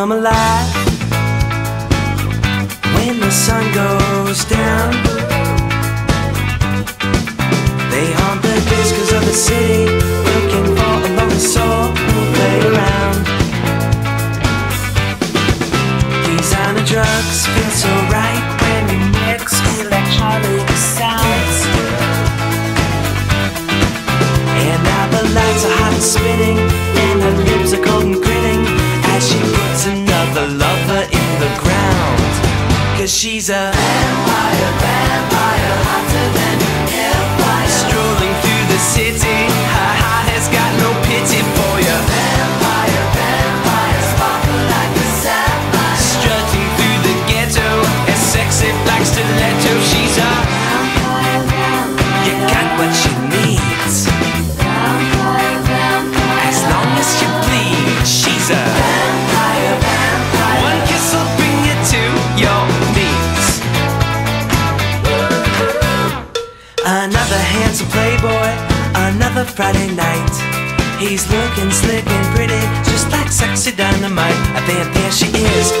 come alive dynamite. And then there she is,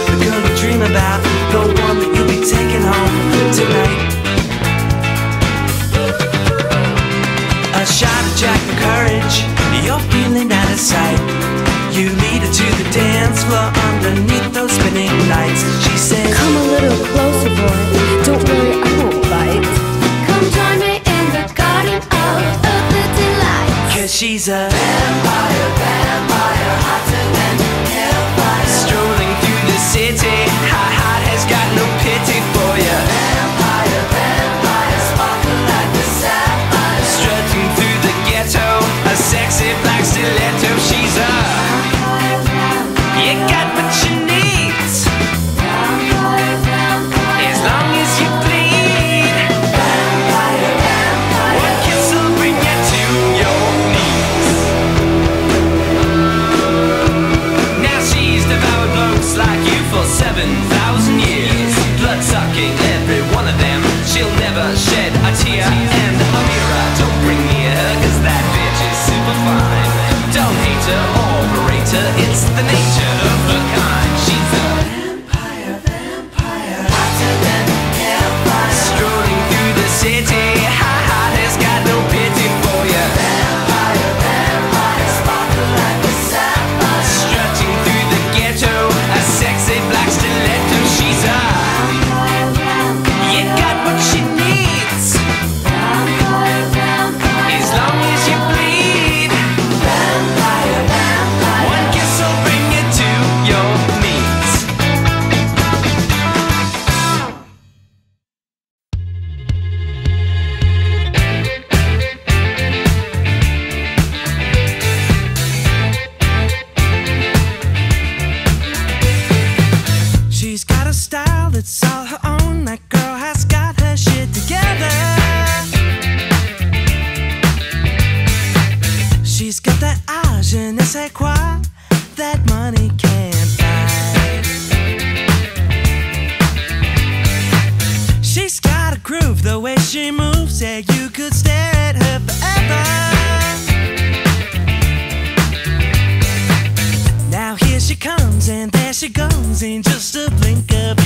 comes in just a blink of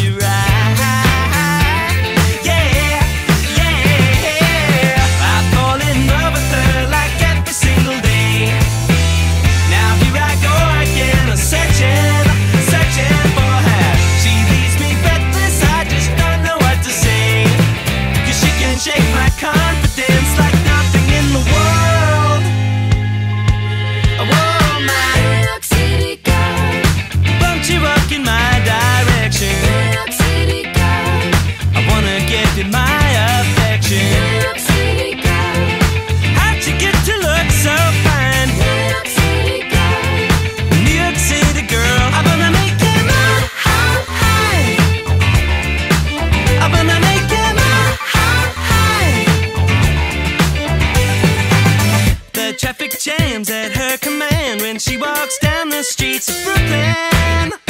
the streets of Brooklyn.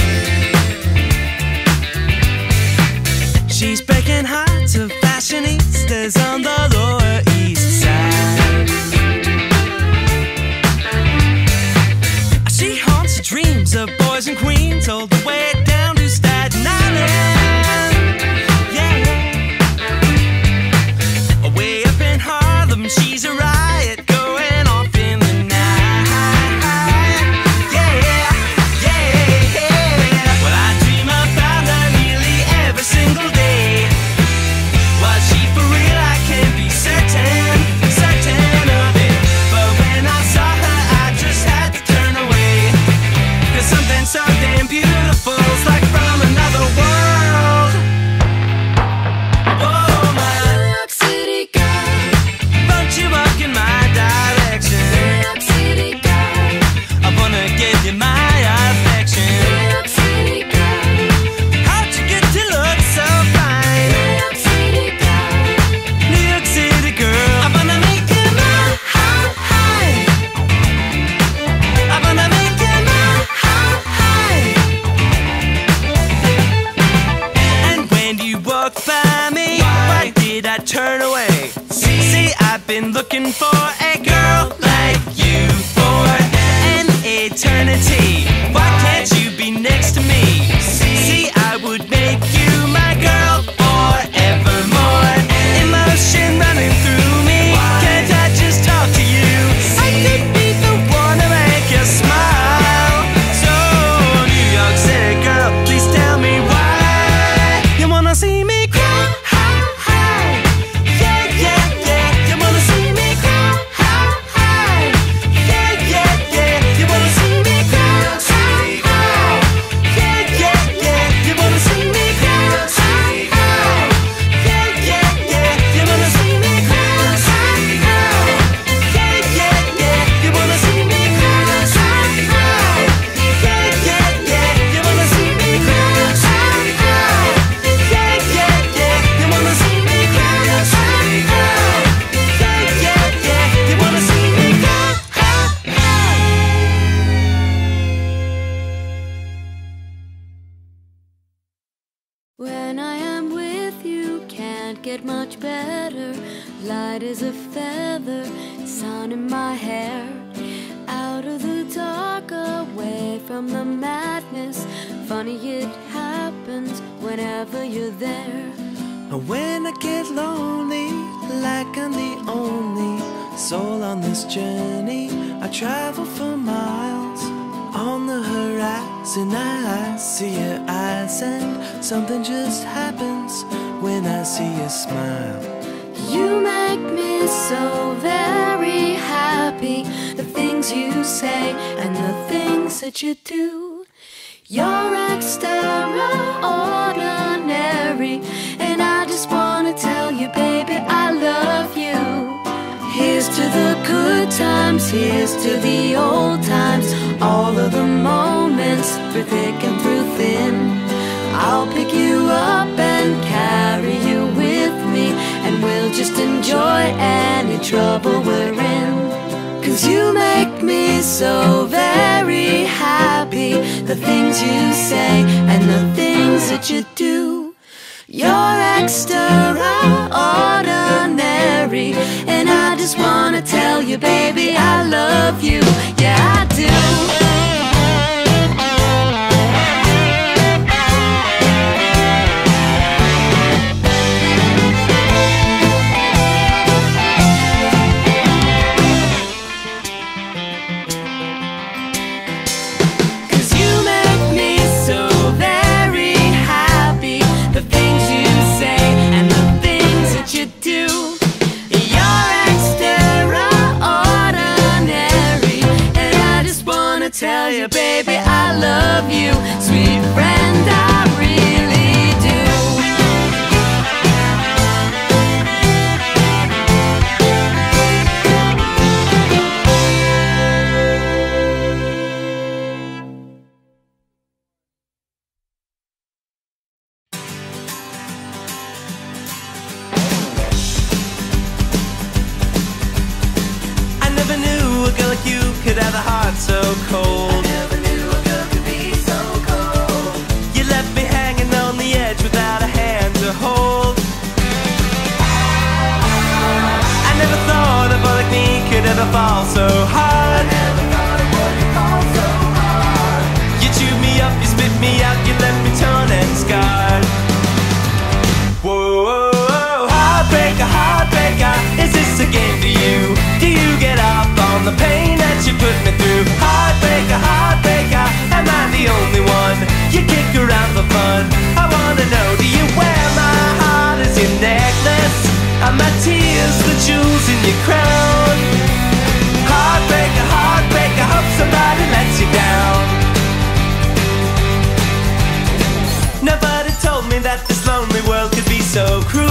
See your smile. You make me so very happy. The things you say and the things that you do. You're extraordinary, and I just wanna tell you, baby, I love you. Here's to the good times, here's to the old times, all of the moments through thick and through thin. I'll pick you up and carry you and we'll just enjoy any trouble we're in. Cause you make me so very happy. The things you say and the things that you do. You're extraordinary. And I just wanna tell you, baby, I love you. Yeah, I do. Could ever fall so hard. You chewed me up, you spit me out, you left me torn and scarred. Whoa, whoa, whoa, heartbreaker, heartbreaker, is this a game to you? Do you get off on the pain that you put me through? Heartbreaker, heartbreaker, am I the only one you kick around for fun? I wanna know, do you wear my heart as your necklace? Are my tears the jewels in your crown? Heartbreaker, heartbreaker, hope somebody lets you down. Nobody told me that this lonely world could be so cruel.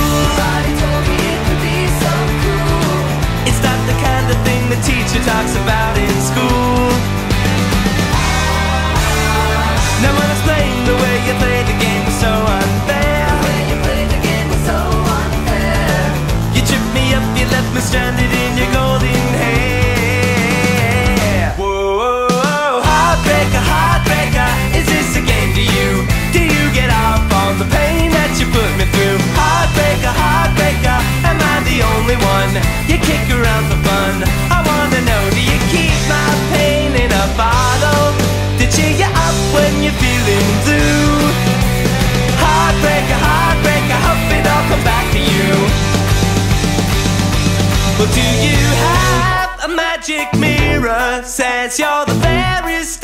It's not the kind of thing the teacher talks about in school. No one explained the way you played the game was so unfair. You tripped me up, you left me stranded you. Well, do you have a magic mirror? Says you're the fairest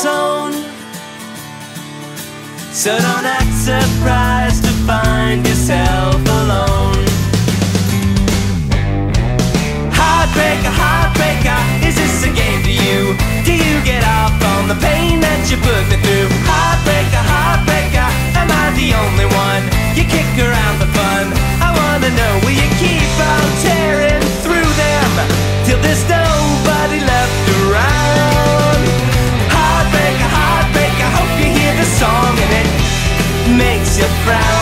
sown. So don't act surprised to find yourself alone. Heartbreaker, heartbreaker, is this a game to you? Do you get off on the pain that you put me through? Heartbreaker, heartbreaker, am I the only one you kick around for fun? I wanna know, Heartbreaker,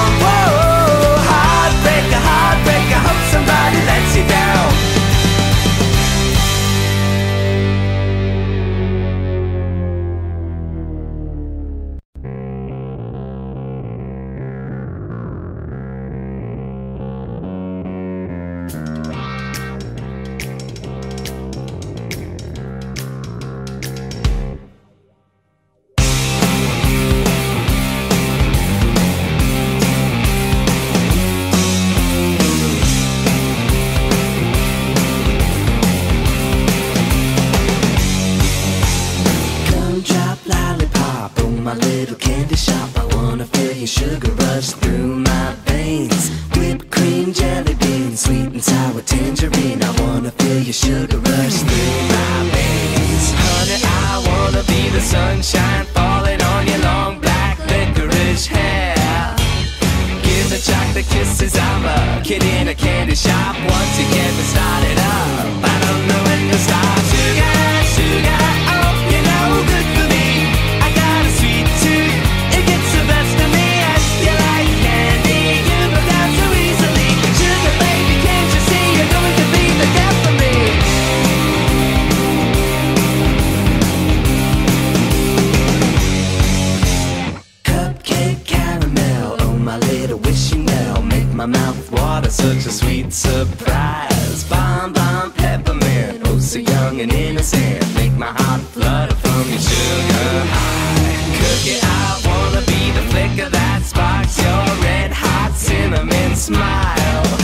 little wishing well, make my mouth water, such a sweet surprise. Bomb bomb peppermint, oh so young and innocent, make my heart flutter from your sugar high. Cookie, I wanna be the flicker that sparks your red hot cinnamon smile.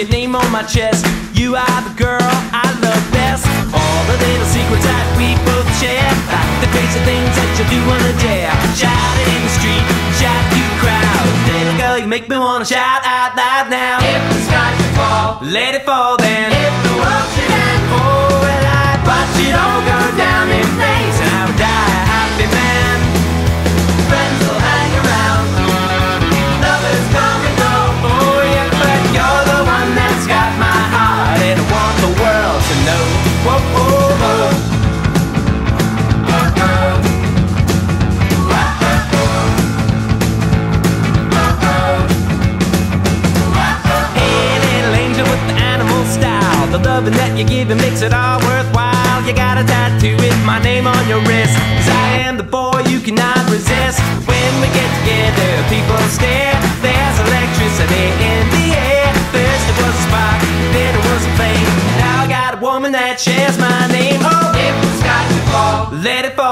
Your name on my chest. You are the girl I love best. All the little secrets that we both share. Like the crazy things that you do on a dare. Shout it in the street, shout you crowd. Little girl, you make me wanna shout out loud now. If the sky should fall, let it fall then. Loving that you give it makes it all worthwhile. You got a tattoo with my name on your wrist. Cause I am the boy you cannot resist. When we get together, people stare. There's electricity in the air. First it was a spark, then it was a flame. Now I got a woman that shares my name. Oh, if the sky should fall, let it fall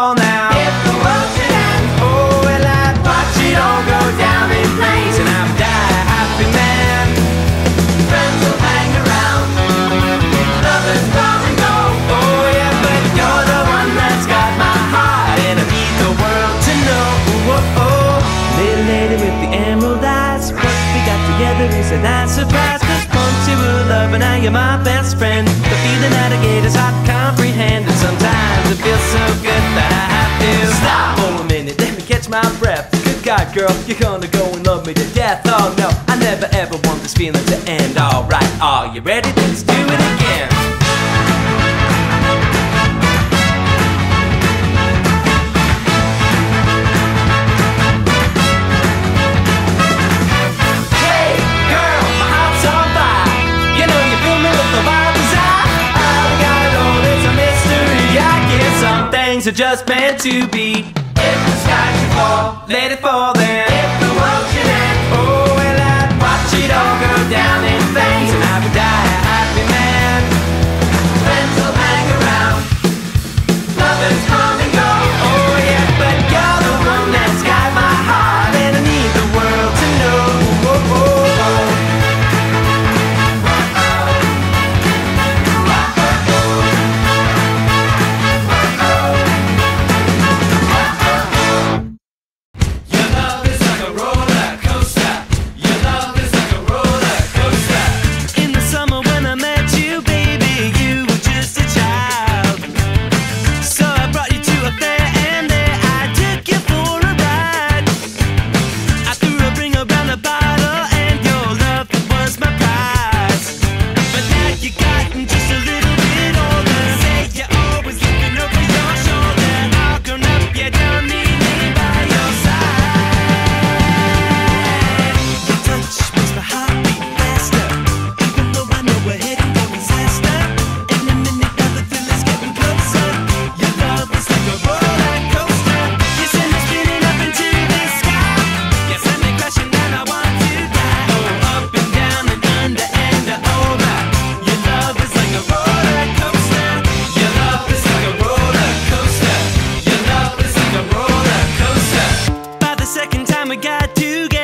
love, and now you're my best friend. The feeling that I get is hard to comprehend, and sometimes it feels so good that I have to stop for a minute. Let me catch my breath. Good God, girl, you're gonna go and love me to death. Oh no, I never ever want this feeling to end. Alright, are you ready? Let's do it again. are just meant to be. If the sky should fall, let it fall then. If the world should end, oh well I'd watch it all go down in flames, and I would die a happy man. Friends will hang around, lovers come. got to get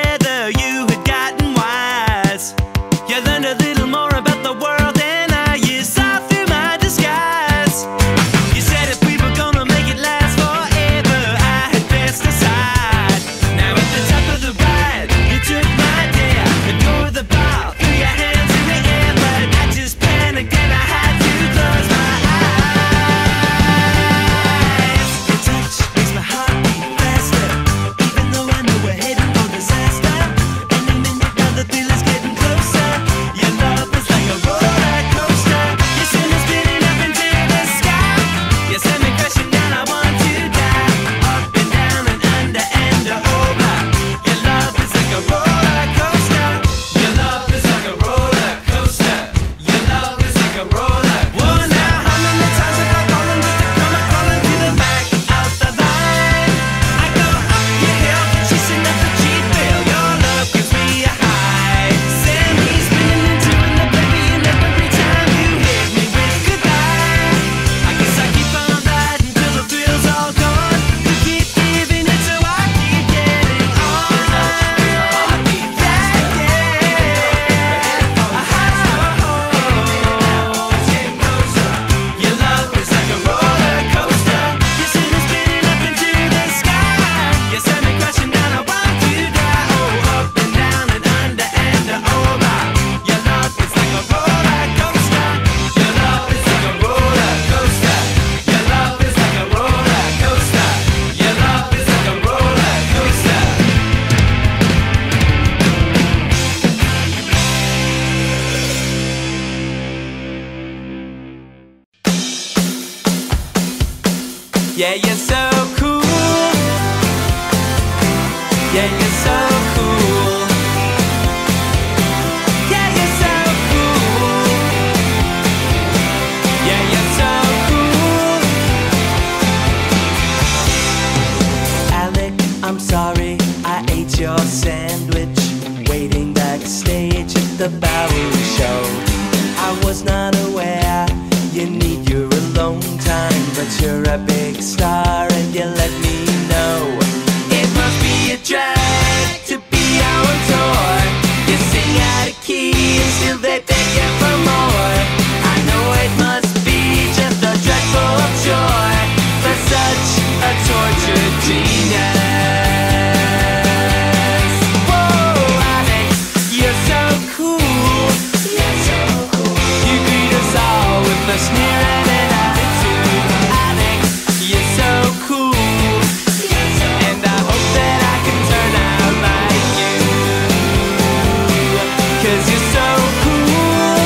Cause you're so cool.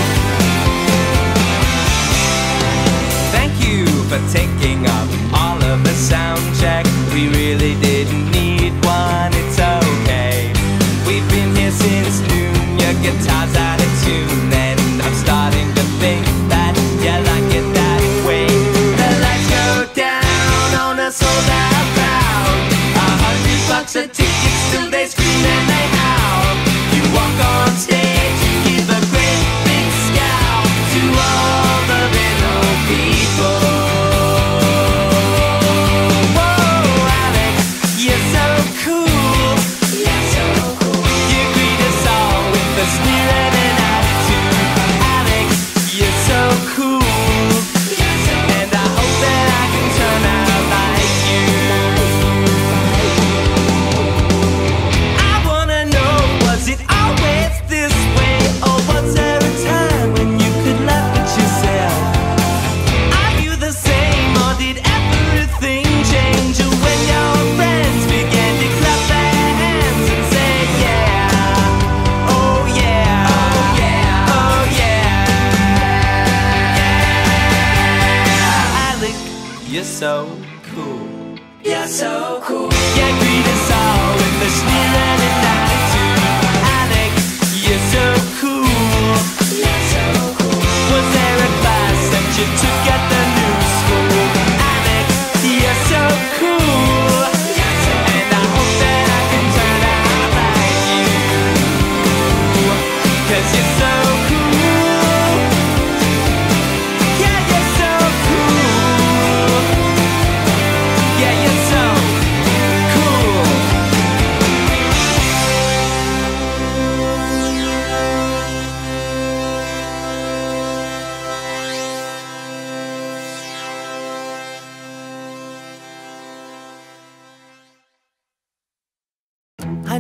Thank you for taking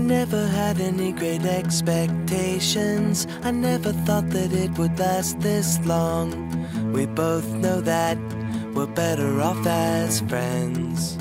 never had any great expectations. I never thought that it would last this long. We both know that we're better off as friends.